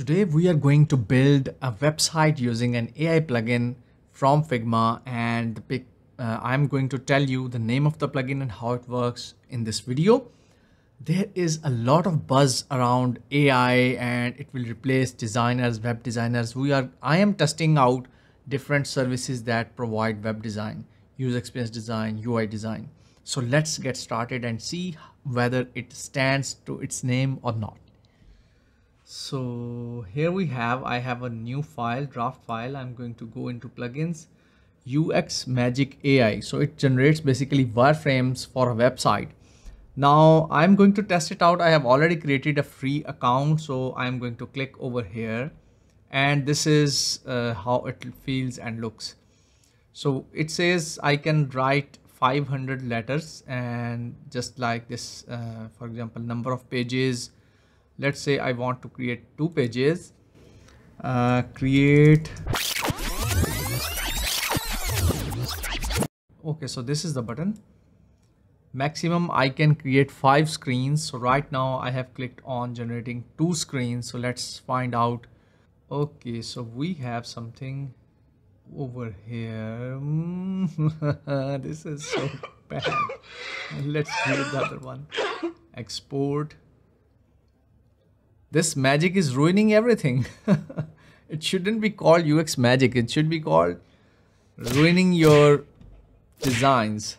Today we are going to build a website using an AI plugin from Figma and the, uh, I'm going to tell you the name of the plugin and how it works in this video. There is a lot of buzz around AI and it will replace designers, web designers. We are, I am testing out different services that provide web design, user experience design, UI design. So let's get started and see whether it stands to its name or not. So here we have, I have a new file, draft file. I'm going to go into plugins, UX Magic AI. So it generates basically wireframes for a website. Now I'm going to test it out. I have already created a free account. So I'm going to click over here and this is uh, how it feels and looks. So it says I can write 500 letters and just like this, uh, for example, number of pages. Let's say I want to create two pages. Uh, create. Okay, so this is the button. Maximum I can create five screens. So right now I have clicked on generating two screens. So let's find out. Okay, so we have something over here. this is so bad. Let's do the other one. Export. This magic is ruining everything. it shouldn't be called UX magic. It should be called ruining your designs.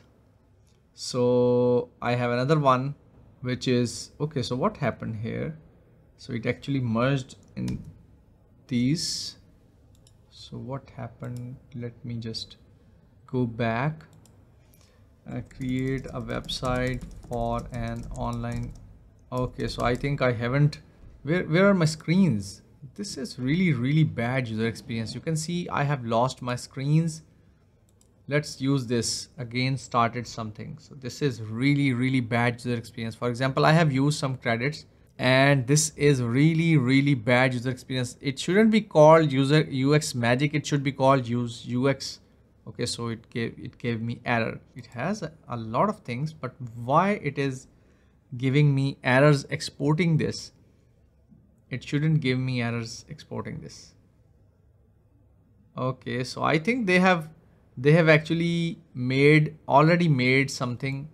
So I have another one, which is, okay, so what happened here? So it actually merged in these so what happened let me just go back uh, create a website for an online okay so I think I haven't where, where are my screens? This is really really bad user experience. You can see I have lost my screens. Let's use this. Again started something. So this is really really bad user experience. For example I have used some credits and this is really really bad user experience. It shouldn't be called user ux magic. It should be called use ux okay so it gave it gave me error. It has a, a lot of things but why it is giving me errors exporting this it shouldn't give me errors exporting this. Okay so i think they have they have actually made already made something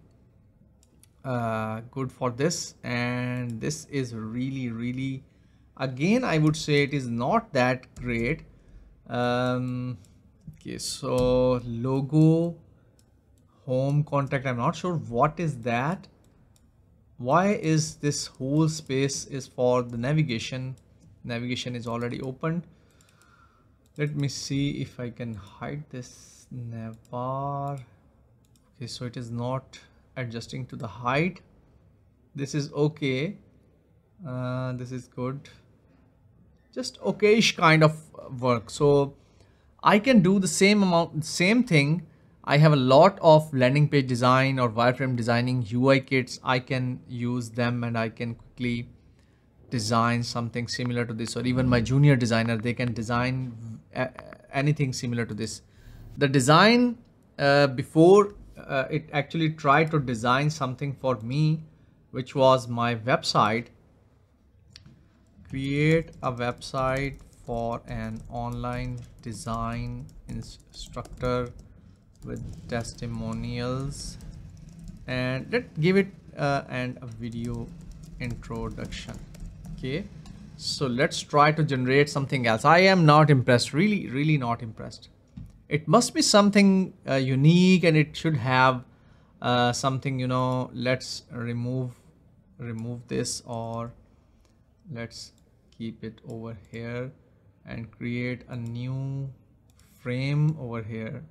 uh, good for this. And this is really really again I would say it is not that great. Um, okay so logo home contact I'm not sure what is that why is this whole space is for the navigation? Navigation is already opened. Let me see if I can hide this. Navbar okay so it is not adjusting to the height. This is okay. Uh, this is good. Just okayish kind of work. So I can do the same amount same thing I have a lot of landing page design or wireframe designing UI kits. I can use them and I can quickly design something similar to this or even my junior designer they can design anything similar to this. The design uh, before uh, it actually tried to design something for me which was my website. Create a website for an online design instructor with testimonials and let's give it uh, and a video introduction. Okay. So let's try to generate something else. I am not impressed. Really really not impressed. It must be something uh, unique and it should have uh, something you know let's remove remove this or let's keep it over here and create a new frame over here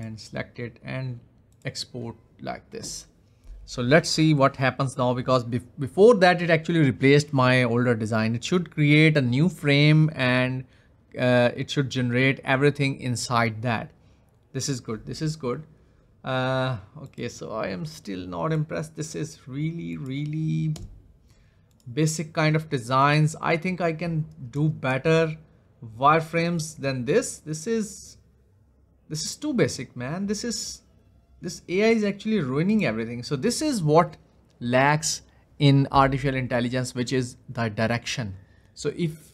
and select it and export like this. So let's see what happens now because be before that it actually replaced my older design. It should create a new frame and uh, it should generate everything inside that. This is good this is good. Uh, okay so I am still not impressed. This is really really basic kind of designs. I think I can do better wireframes than this. This is this is too basic man. This is this AI is actually ruining everything. So this is what lacks in artificial intelligence which is the direction. So if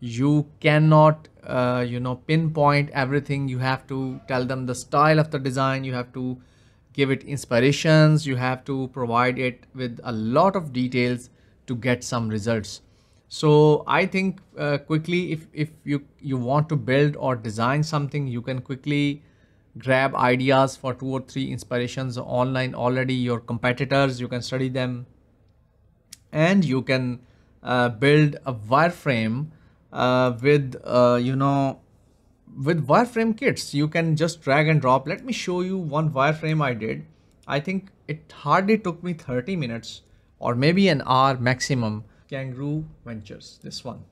you cannot uh, you know pinpoint everything you have to tell them the style of the design you have to give it inspirations you have to provide it with a lot of details to get some results so i think uh, quickly if if you you want to build or design something you can quickly grab ideas for two or three inspirations online. Already your competitors you can study them. And you can uh, build a wireframe uh, with uh, you know with wireframe kits. You can just drag and drop. Let me show you one wireframe i did. I think it hardly took me 30 minutes or maybe an hour maximum kangaroo ventures this one.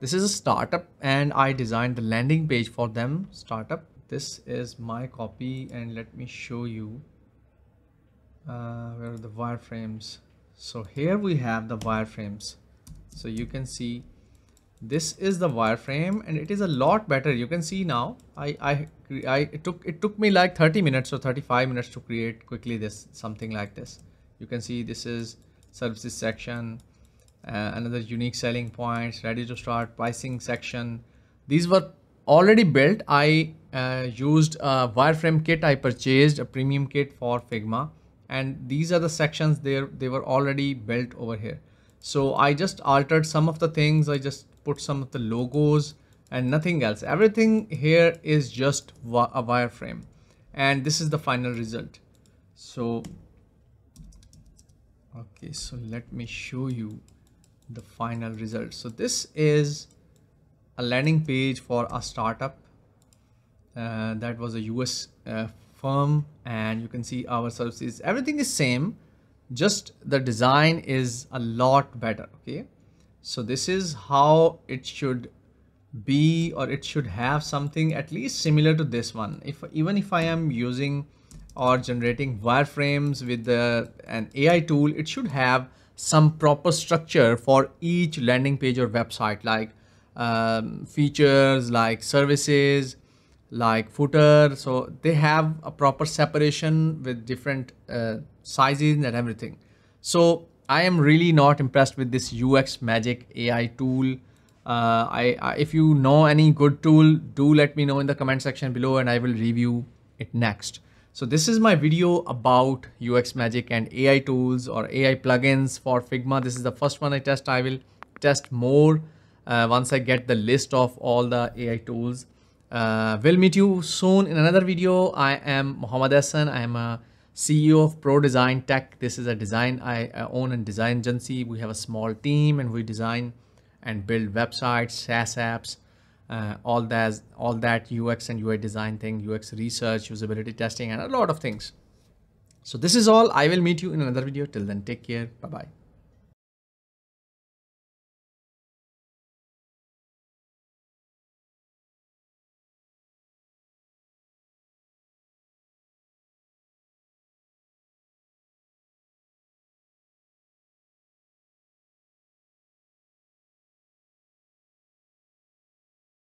This is a startup and i designed the landing page for them. Startup this is my copy and let me show you uh, where are the wireframes. So here we have the wireframes. So you can see this is the wireframe and it is a lot better. You can see now I, I I it took it took me like 30 minutes or 35 minutes to create quickly this something like this. You can see this is services section uh, another unique selling points ready to start pricing section. These were already built. I uh, used a wireframe kit. I purchased a premium kit for Figma. And these are the sections there they were already built over here. So I just altered some of the things. I just put some of the logos and nothing else. Everything here is just a wireframe. And this is the final result. So okay. So let me show you the final result. So this is a landing page for a startup uh, that was a US uh, firm and you can see our services. Everything is same just the design is a lot better okay? So this is how it should be or it should have something at least similar to this one. If even if I am using or generating wireframes with the, an AI tool it should have some proper structure for each landing page or website like um, features like services like footer. So they have a proper separation with different uh, sizes and everything. So i am really not impressed with this ux magic ai tool. Uh, I, I, if you know any good tool do let me know in the comment section below and i will review it next so this is my video about ux magic and ai tools or ai plugins for figma this is the first one i test i will test more uh, once I get the list of all the AI tools. Uh, we'll meet you soon in another video. I am Muhammad Ahsan. I am a CEO of Pro Design Tech. This is a design I own and design agency. We have a small team and we design and build websites, SaaS apps, uh, all that, all that UX and UI design thing, UX research, usability testing, and a lot of things. So this is all. I will meet you in another video. Till then, take care. Bye bye.